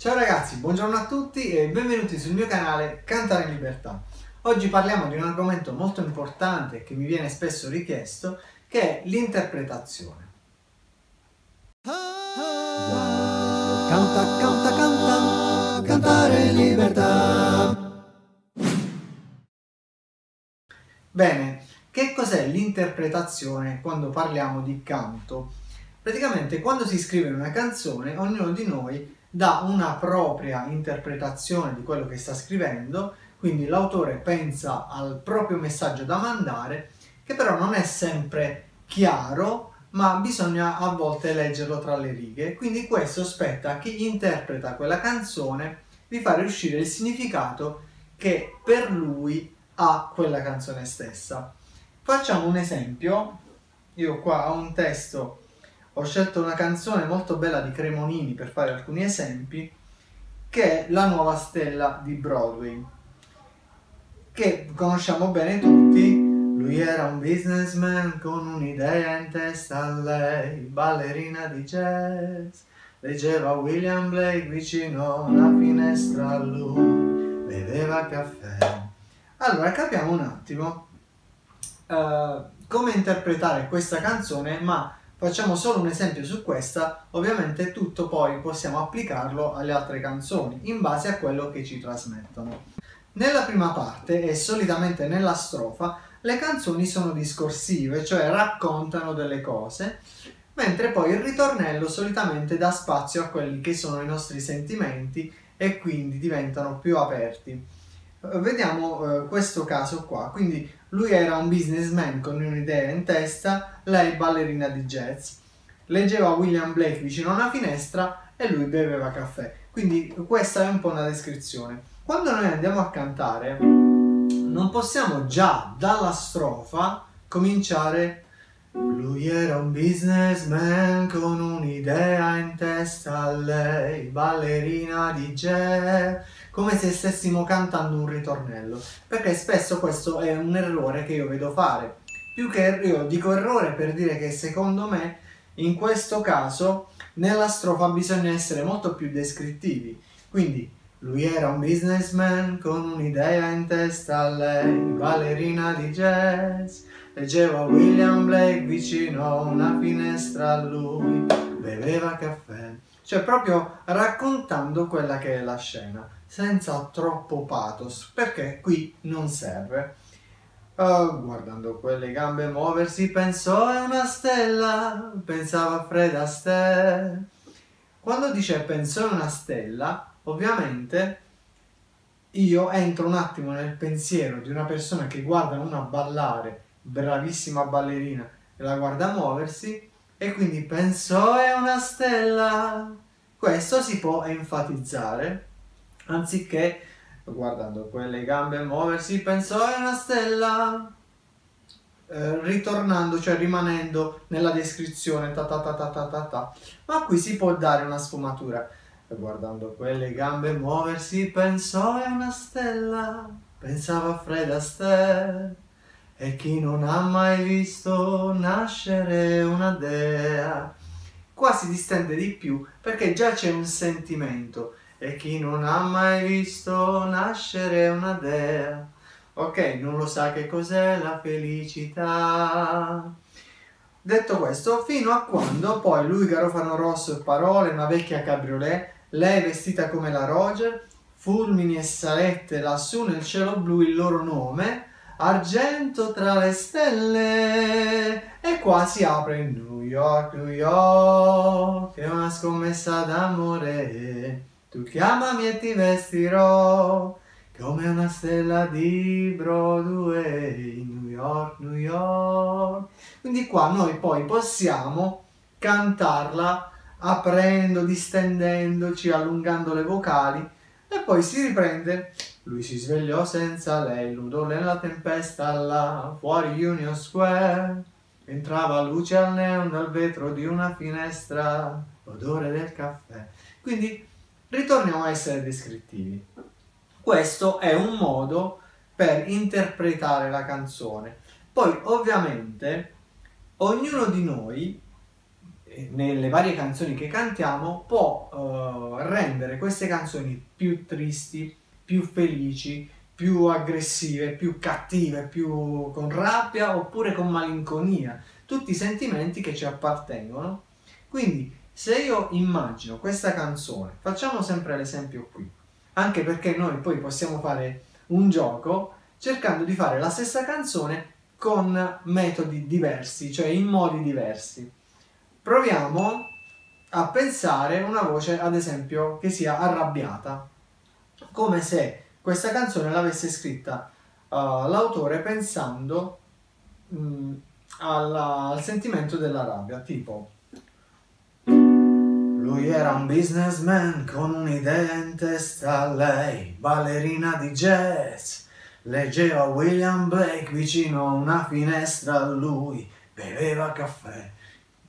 Ciao ragazzi, buongiorno a tutti e benvenuti sul mio canale Cantare in Libertà. Oggi parliamo di un argomento molto importante che mi viene spesso richiesto, che è l'interpretazione. Canta, canta, canta, cantare in libertà. Bene, che cos'è l'interpretazione quando parliamo di canto? Praticamente quando si scrive una canzone, ognuno di noi dà una propria interpretazione di quello che sta scrivendo, quindi l'autore pensa al proprio messaggio da mandare, che però non è sempre chiaro, ma bisogna a volte leggerlo tra le righe. Quindi questo spetta a chi interpreta quella canzone di fare uscire il significato che per lui ha quella canzone stessa. Facciamo un esempio. Io qua ho un testo ho scelto una canzone molto bella di Cremonini per fare alcuni esempi, che è La nuova stella di Broadway, che conosciamo bene tutti. Lui era un businessman con un'idea in testa a lei, ballerina di jazz. Leggeva William Blake vicino a una finestra a lui, beveva caffè. Allora capiamo un attimo uh, come interpretare questa canzone, ma Facciamo solo un esempio su questa, ovviamente tutto poi possiamo applicarlo alle altre canzoni, in base a quello che ci trasmettono. Nella prima parte, e solitamente nella strofa, le canzoni sono discorsive, cioè raccontano delle cose, mentre poi il ritornello solitamente dà spazio a quelli che sono i nostri sentimenti e quindi diventano più aperti. Vediamo eh, questo caso qua, quindi lui era un businessman con un'idea in testa, lei ballerina di jazz. Leggeva William Blake vicino a una finestra e lui beveva caffè. Quindi questa è un po' una descrizione. Quando noi andiamo a cantare, non possiamo già dalla strofa cominciare lui era un businessman con un'idea in testa lei, ballerina di jazz, come se stessimo cantando un ritornello, perché spesso questo è un errore che io vedo fare. Più che io dico errore per dire che secondo me in questo caso nella strofa bisogna essere molto più descrittivi. Quindi lui era un businessman con un'idea in testa a lei, ballerina di jazz. Leggeva William Blake vicino a una finestra a lui, beveva caffè. Cioè proprio raccontando quella che è la scena, senza troppo pathos, perché qui non serve. Oh, guardando quelle gambe muoversi pensò è una stella, pensava Fred Astaire. Quando dice pensò è una stella, ovviamente io entro un attimo nel pensiero di una persona che guarda una ballare, bravissima ballerina, e la guarda muoversi, e quindi penso è una stella. Questo si può enfatizzare, anziché guardando quelle gambe muoversi, penso è una stella. Eh, ritornando, cioè rimanendo nella descrizione, ta ta ta ta ta ta ta. Ma qui si può dare una sfumatura guardando quelle gambe muoversi pensò è una stella, pensava Fred Astaire. E chi non ha mai visto nascere una dea, qua si distende di più perché già c'è un sentimento. E chi non ha mai visto nascere una dea, ok, non lo sa che cos'è la felicità. Detto questo, fino a quando poi lui Garofano Rosso e Parole, una vecchia cabriolet, lei vestita come la Roger, fulmini e salette lassù nel cielo blu il loro nome, argento tra le stelle, e qua si apre New York, New York, è una scommessa d'amore, tu chiamami e ti vestirò, come una stella di Broadway, New York, New York. Quindi qua noi poi possiamo cantarla aprendo, distendendoci, allungando le vocali e poi si riprende. Lui si svegliò senza lei, nudo nella tempesta là, fuori Union Square. Entrava luce al neon dal vetro di una finestra, odore del caffè. Quindi ritorniamo a essere descrittivi. Questo è un modo per interpretare la canzone. Poi ovviamente ognuno di noi eh, nelle varie canzoni che cantiamo può uh, rendere queste canzoni più tristi, più felici, più aggressive, più cattive, più con rabbia oppure con malinconia, tutti sentimenti che ci appartengono. Quindi se io immagino questa canzone, facciamo sempre l'esempio qui, anche perché noi poi possiamo fare un gioco cercando di fare la stessa canzone con metodi diversi, cioè in modi diversi. Proviamo a pensare una voce, ad esempio, che sia arrabbiata, come se questa canzone l'avesse scritta uh, l'autore pensando mh, mm, alla, al sentimento della rabbia, tipo lui era un businessman con un'idea in testa, lei ballerina di jazz. Leggeva William Blake vicino a una finestra, lui beveva caffè.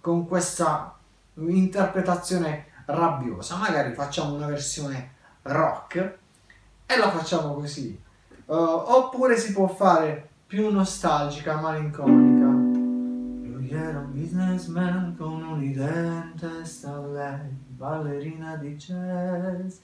Con questa interpretazione rabbiosa, magari facciamo una versione rock e la facciamo così. Uh, oppure si può fare più nostalgica, malinconica era un businessman con un'idea in testa lei, ballerina di jazz,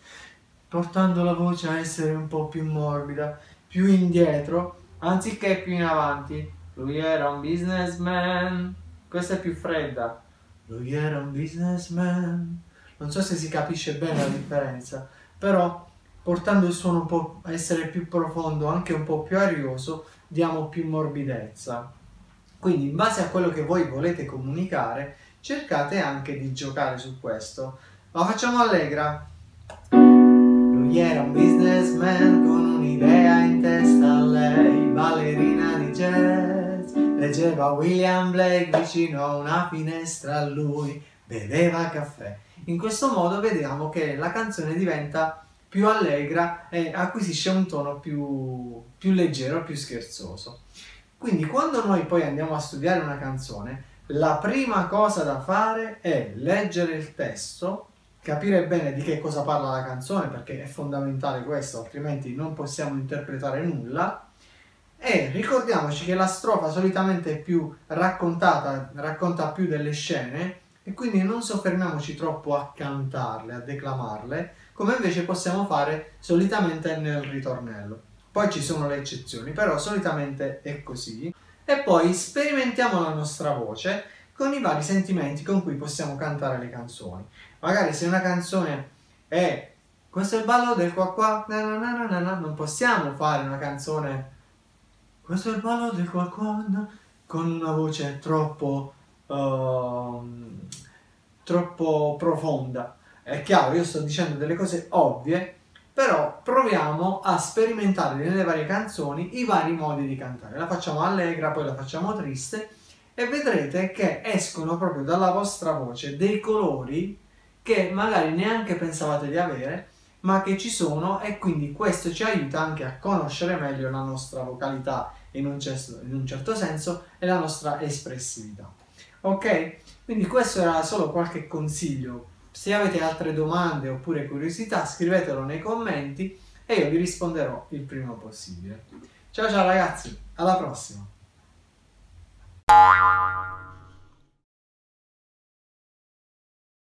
portando la voce a essere un po' più morbida, più indietro, anziché più in avanti. Lui era un businessman, questa è più fredda. Lui era un businessman. Non so se si capisce bene la differenza, però portando il suono un po' a essere più profondo, anche un po' più arioso, diamo più morbidezza. Quindi in base a quello che voi volete comunicare, cercate anche di giocare su questo. La facciamo allegra. Lui era un businessman con un'idea in testa a lei, ballerina di jazz. Leggeva William Blake vicino a una finestra a lui, beveva caffè. In questo modo vediamo che la canzone diventa più allegra e acquisisce un tono più, più leggero, più scherzoso. Quindi quando noi poi andiamo a studiare una canzone, la prima cosa da fare è leggere il testo, capire bene di che cosa parla la canzone, perché è fondamentale questo, altrimenti non possiamo interpretare nulla. E ricordiamoci che la strofa solitamente è più raccontata, racconta più delle scene, e quindi non soffermiamoci troppo a cantarle, a declamarle, come invece possiamo fare solitamente nel ritornello. Poi ci sono le eccezioni, però solitamente è così. E poi sperimentiamo la nostra voce con i vari sentimenti con cui possiamo cantare le canzoni. Magari se una canzone è questo è il ballo del qua qua, na na na non possiamo fare una canzone questo è il ballo del qua qua con una voce troppo uh, troppo profonda. È chiaro, io sto dicendo delle cose ovvie, però proviamo a sperimentare nelle varie canzoni i vari modi di cantare. La facciamo allegra, poi la facciamo triste e vedrete che escono proprio dalla vostra voce dei colori che magari neanche pensavate di avere, ma che ci sono e quindi questo ci aiuta anche a conoscere meglio la nostra vocalità in un certo, in un certo senso e la nostra espressività. Ok? Quindi questo era solo qualche consiglio se avete altre domande oppure curiosità scrivetelo nei commenti e io vi risponderò il prima possibile. Ciao ciao ragazzi, alla prossima!